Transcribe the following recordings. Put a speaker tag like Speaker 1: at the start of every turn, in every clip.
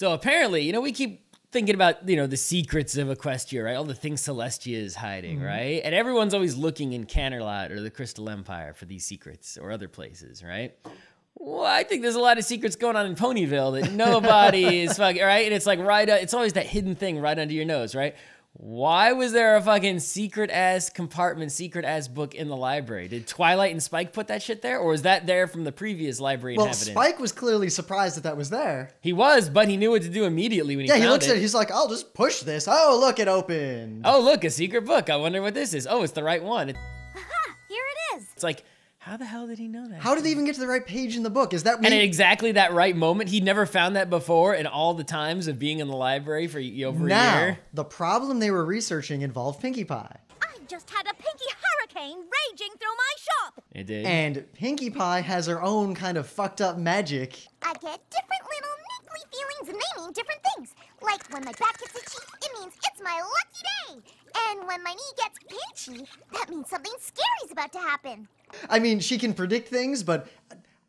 Speaker 1: So apparently, you know, we keep thinking about you know the secrets of Equestria, right? All the things Celestia is hiding,
Speaker 2: Mm-hmm.
Speaker 1: right? And everyone's always looking in Canterlot or the Crystal Empire for these secrets or other places, right? Well, I think there's a lot of secrets going on in Ponyville that nobody is fucking right. And it's like right, uh, it's always that hidden thing right under your nose, right? Why was there a fucking secret ass compartment, secret ass book in the library? Did Twilight and Spike put that shit there, or was that there from the previous library
Speaker 2: Well,
Speaker 1: inhabitant?
Speaker 2: Spike was clearly surprised that that was there.
Speaker 1: He was, but he knew what to do immediately when he
Speaker 2: Yeah,
Speaker 1: found
Speaker 2: he looks
Speaker 1: it.
Speaker 2: at it. He's like, I'll just push this. Oh, look, it opened.
Speaker 1: Oh, look, a secret book. I wonder what this is. Oh, it's the right one. It-
Speaker 3: Aha! Here it is.
Speaker 1: It's like, how the hell did he know that?
Speaker 2: How did they even get to the right page in the book? Is that
Speaker 1: and at exactly that right moment, he'd never found that before in all the times of being in the library for y- over a
Speaker 2: now,
Speaker 1: year.
Speaker 2: the problem they were researching involved Pinkie Pie.
Speaker 3: I just had a Pinkie hurricane raging through my shop.
Speaker 1: It did.
Speaker 2: And Pinkie Pie has her own kind of fucked up magic.
Speaker 3: I get different little niggly feelings and they mean different things. Like when my back gets itchy, it means it's my lucky day. And when my knee gets pinchy, that means something scary's about to happen.
Speaker 2: I mean, she can predict things, but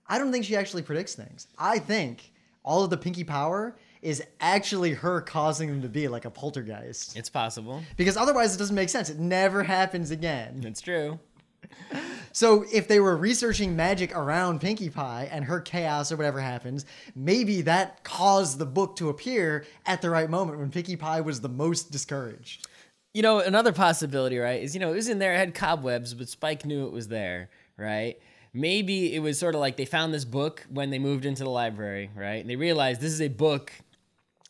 Speaker 2: I don't think she actually predicts things. I think all of the Pinkie power is actually her causing them to be like a poltergeist.
Speaker 1: it's possible.
Speaker 2: Because otherwise, it doesn't make sense. It never happens again.
Speaker 1: It's true.
Speaker 2: So if they were researching magic around Pinkie Pie and her chaos or whatever happens, maybe that caused the book to appear at the right moment when Pinkie Pie was the most discouraged.
Speaker 1: You know, another possibility, right, is, you know, it was in there, it had cobwebs, but Spike knew it was there, right? Maybe it was sort of like they found this book when they moved into the library, right? And they realized this is a book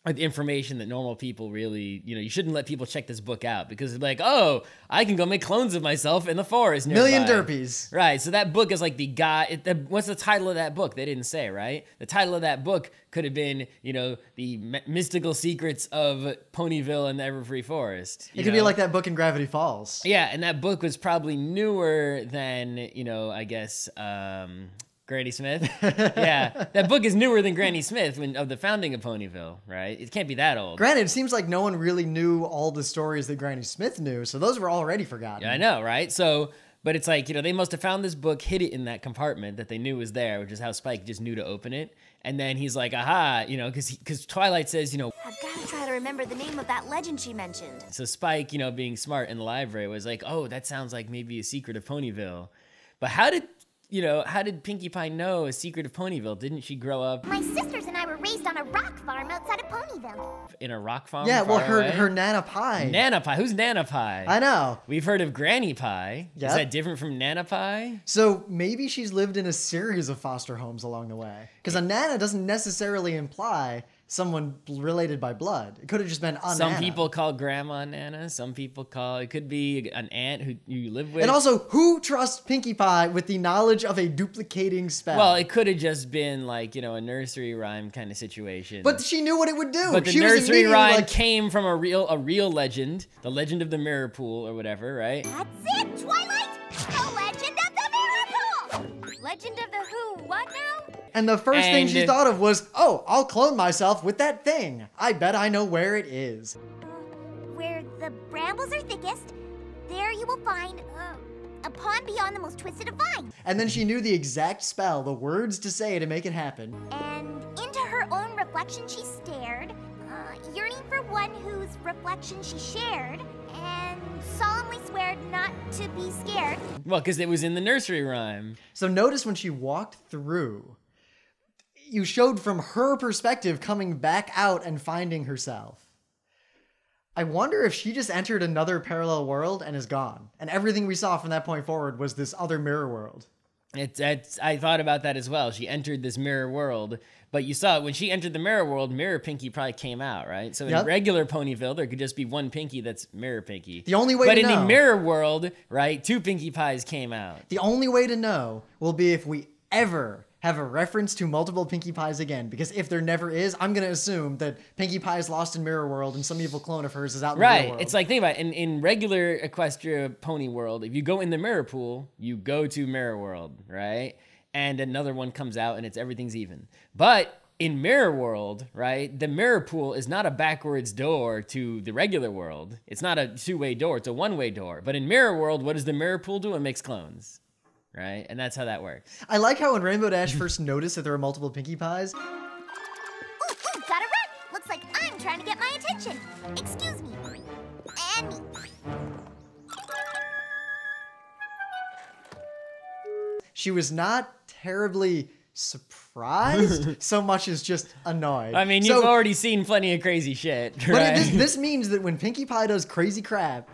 Speaker 1: with information that normal people really, you know, you shouldn't let people check this book out because it's like, oh, I can go make clones of myself in the forest.
Speaker 2: Million derpies.
Speaker 1: Right. So that book is like the guy. It, the, what's the title of that book? They didn't say, right? The title of that book could have been, you know, the m- mystical secrets of Ponyville and the Everfree Forest.
Speaker 2: It could be like that book in Gravity Falls.
Speaker 1: Yeah, and that book was probably newer than, you know, I guess um, Granny Smith. yeah, that book is newer than Granny Smith when of the founding of Ponyville, right? It can't be that old.
Speaker 2: Granted, it seems like no one really knew all the stories that Granny Smith knew, so those were already forgotten.
Speaker 1: Yeah, I know, right? So, but it's like, you know, they must have found this book, hid it in that compartment that they knew was there, which is how Spike just knew to open it. And then he's like, aha, you know, because because Twilight says, you know,
Speaker 4: I've got to try to remember the name of that legend she mentioned.
Speaker 1: so Spike, you know, being smart in the library was like, oh, that sounds like maybe a secret of Ponyville. But how did, you know, how did Pinkie Pie know a secret of Ponyville? Didn't she grow up
Speaker 3: My sisters and I were raised on a rock farm outside of Ponyville.
Speaker 1: in a rock farm?
Speaker 2: Yeah, well, her
Speaker 1: away?
Speaker 2: her Nana Pie.
Speaker 1: Nana Pie. Who's Nana Pie?
Speaker 2: I know.
Speaker 1: We've heard of Granny Pie. Is that different from Nana Pie?
Speaker 2: So maybe she's lived in a series of foster homes along the way. Because a Nana doesn't necessarily imply someone related by blood. It could have just been a
Speaker 1: Some
Speaker 2: Nana.
Speaker 1: people call grandma Nana. Some people call it could be an aunt who you live with.
Speaker 2: And also, who trusts Pinkie Pie with the knowledge of a duplicating spell?
Speaker 1: well, it could have just been like you know a nursery rhyme kind of situation.
Speaker 2: but she knew what it would do.
Speaker 1: but the
Speaker 2: she
Speaker 1: nursery
Speaker 2: immediately
Speaker 1: rhyme
Speaker 2: like,
Speaker 1: came from a real a real legend, the legend of the mirror pool or whatever, right?
Speaker 3: That's it, Twilight! The Legend of the Mirror Pool!
Speaker 4: Legend of the Who, what now?
Speaker 2: And the first thing she thought of was, oh, I'll clone myself with that thing. I bet I know where it is.
Speaker 3: Where the brambles are thickest, there you will find uh, a pond beyond the most twisted of vines.
Speaker 2: And then she knew the exact spell, the words to say to make it happen.
Speaker 3: And into her own reflection she stared, uh, yearning for one whose reflection she shared, and solemnly swear not to be scared.
Speaker 1: Well, because it was in the nursery rhyme.
Speaker 2: So notice when she walked through, you showed from her perspective coming back out and finding herself. I wonder if she just entered another parallel world and is gone. And everything we saw from that point forward was this other mirror world.
Speaker 1: It's, it's I thought about that as well. She entered this mirror world, but you saw when she entered the mirror world, Mirror Pinkie probably came out, right? So in regular Ponyville, there could just be one Pinkie that's Mirror Pinkie.
Speaker 2: The only way
Speaker 1: but in the mirror world, right, two Pinkie Pies came out.
Speaker 2: The only way to know will be if we ever have a reference to multiple Pinkie Pies again. Because if there never is, I'm going to assume that Pinkie Pie is lost in Mirror World and some evil clone of hers is out in the real
Speaker 1: Right.
Speaker 2: world.
Speaker 1: It's like think about it. In in regular Equestria Pony World, if you go in the mirror pool, you go to Mirror World, right? And another one comes out and it's everything's even. But in Mirror World, right, the mirror pool is not a backwards door to the regular world. It's not a two-way door, it's a one-way door. But in Mirror World, what does the mirror pool do? It makes clones. Right? And that's how that works.
Speaker 2: I like how when Rainbow Dash first noticed that there were multiple Pinkie Pies,
Speaker 3: Ooh, ooh, gotta run! trying to get my attention. Excuse me. And me.
Speaker 2: She was not terribly surprised so much as just annoyed.
Speaker 1: I mean, you've already seen plenty of crazy shit,
Speaker 2: But it, this, this means that when Pinkie Pie does crazy crap,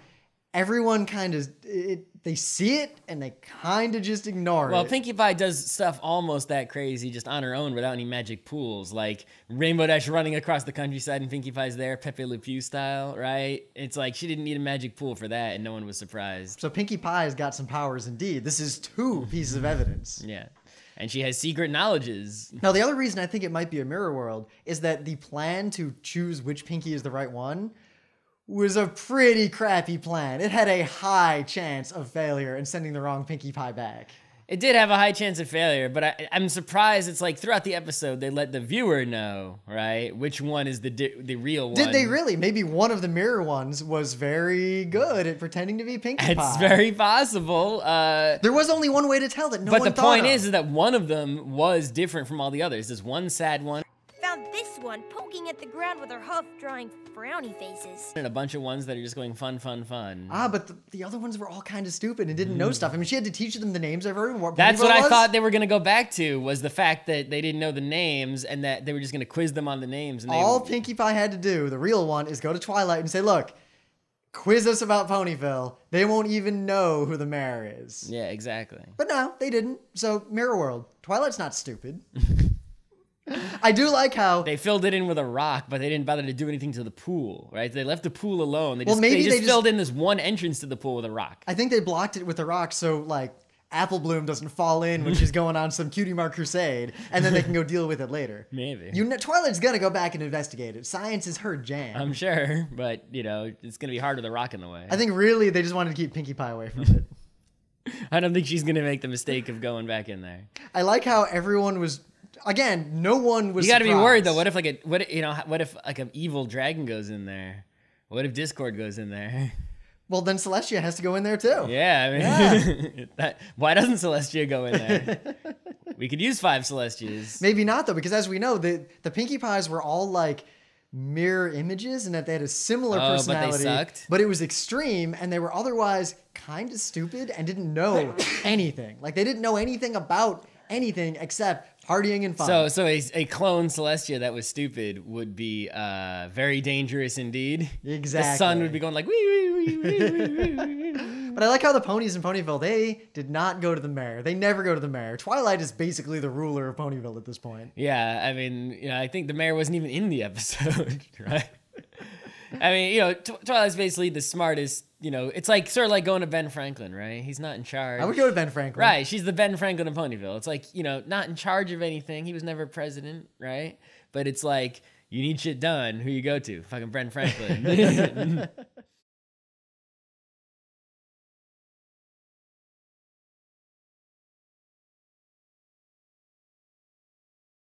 Speaker 2: everyone kind of it, they see it and they kind of just ignore
Speaker 1: Well,
Speaker 2: it.
Speaker 1: Well, Pinkie Pie does stuff almost that crazy just on her own without any magic pools, like Rainbow Dash running across the countryside and Pinkie Pie's there, Pepe Le Pew style, right? It's like she didn't need a magic pool for that, and no one was surprised.
Speaker 2: so Pinkie Pie's got some powers indeed. This is two pieces of evidence.
Speaker 1: Yeah, and she has secret knowledges.
Speaker 2: Now, the other reason I think it might be a mirror world is that the plan to choose which Pinkie is the right one was a pretty crappy plan. It had a high chance of failure and sending the wrong Pinkie Pie back.
Speaker 1: It did have a high chance of failure, but I, I'm surprised. It's like throughout the episode they let the viewer know, right, which one is the di- the real one.
Speaker 2: Did they really? Maybe one of the mirror ones was very good at pretending to be Pinkie Pie.
Speaker 1: It's very possible. Uh,
Speaker 2: There was only one way to tell that no
Speaker 1: but the point
Speaker 2: of.
Speaker 1: is, is that one of them was different from all the others. There's one sad one
Speaker 5: this one poking at the ground with her hoof, drawing frowny faces.
Speaker 1: and a bunch of ones that are just going fun, fun, fun.
Speaker 2: Ah, but the, the other ones were all kind of stupid and didn't know stuff. I mean, she had to teach them the names of everyone. What
Speaker 1: Mm. That's
Speaker 2: Ponyville
Speaker 1: what I
Speaker 2: was.
Speaker 1: thought they were gonna go back to was the fact that they didn't know the names and that they were just gonna quiz them on the names. And they,
Speaker 2: All Pinkie Pie had to do, the real one, is go to Twilight and say, "Look, quiz us about Ponyville." They won't even know who the mayor is.
Speaker 1: yeah, exactly.
Speaker 2: But no, they didn't. So Mirror World, Twilight's not stupid. I do like how
Speaker 1: They filled it in with a rock, but they didn't bother to do anything to the pool, right? They left the pool alone. They
Speaker 2: Well,
Speaker 1: just,
Speaker 2: maybe
Speaker 1: they just
Speaker 2: they just-
Speaker 1: filled in this one entrance to the pool with a rock.
Speaker 2: I think they blocked it with a rock so like Apple Bloom doesn't fall in when she's going on some cutie mark crusade, and then they can go deal with it later.
Speaker 1: Maybe.
Speaker 2: You know, Twilight's gonna go back and investigate it. Science is her jam.
Speaker 1: I'm sure, but you know, it's gonna be hard with a rock in the way.
Speaker 2: I think really they just wanted to keep Pinkie Pie away from it.
Speaker 1: I don't think she's gonna make the mistake of going back in there.
Speaker 2: I like how everyone was. Again, no one was.
Speaker 1: You got to be worried though. What if like a what you know what if like an evil dragon goes in there? What if Discord goes in there?
Speaker 2: Well, then Celestia has to go in there too.
Speaker 1: Yeah, I mean, that, why doesn't Celestia go in there? we could use five Celestias.
Speaker 2: Maybe not though, because as we know, the the Pinkie Pies were all like mirror images, and that they had a similar
Speaker 1: Oh, but they
Speaker 2: personality.
Speaker 1: sucked?
Speaker 2: but it was extreme, and they were otherwise kind of stupid and didn't know anything. Like they didn't know anything about anything except partying and fun.
Speaker 1: So, so a, a clone Celestia that was stupid would be uh, very dangerous indeed. Exactly. The sun would be going like wee wee wee wee wee wee. wee.
Speaker 2: But I like how the ponies in Ponyville, they did not go to the mayor. They never go to the mayor. Twilight is basically the ruler of Ponyville at this point.
Speaker 1: Yeah, I mean, you know, I think the mayor wasn't even in the episode, right? I mean, you know, Tw- Twilight's basically the smartest. You know, it's like sort of like going to Ben Franklin, right? He's not in charge.
Speaker 2: I would go to Ben Franklin.
Speaker 1: Right, she's the Ben Franklin of Ponyville. It's like, you know, not in charge of anything. He was never president, right? But it's like, you need shit done. Who you go to? Fucking Ben Franklin.